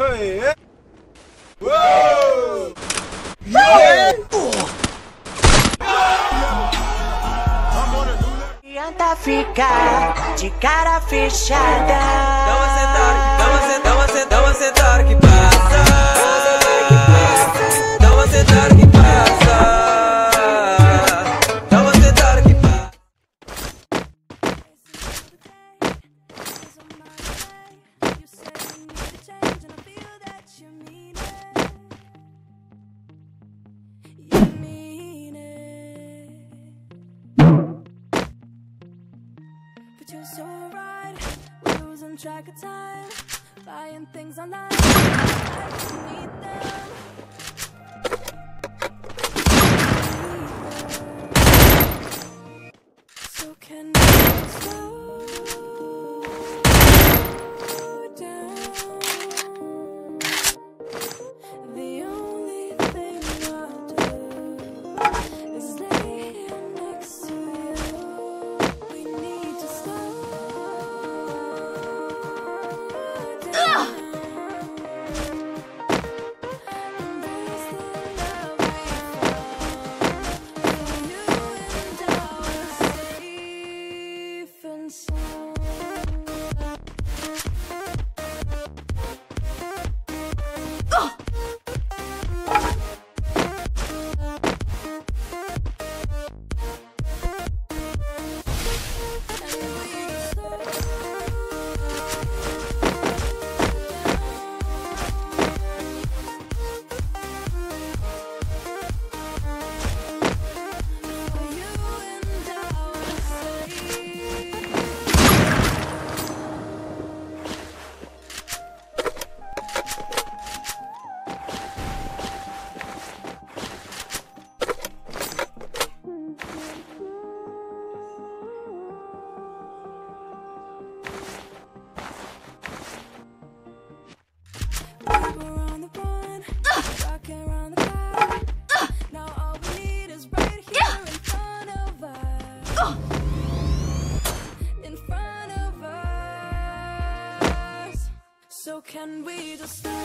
Hey! Whoa! Yeah! Ficar de cara fechada. treat you so right. Losing track of time. Buying things online. I need them. can we just stop?